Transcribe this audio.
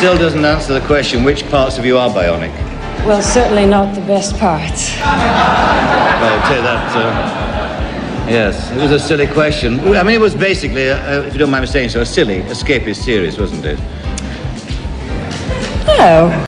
still doesn't answer the question which parts of you are bionic. Well, certainly not the best parts. Well, I'll tell that. Uh, yes, it was a silly question. I mean, it was basically, uh, uh if you don't mind me saying so, a silly escapist series, wasn't it? No.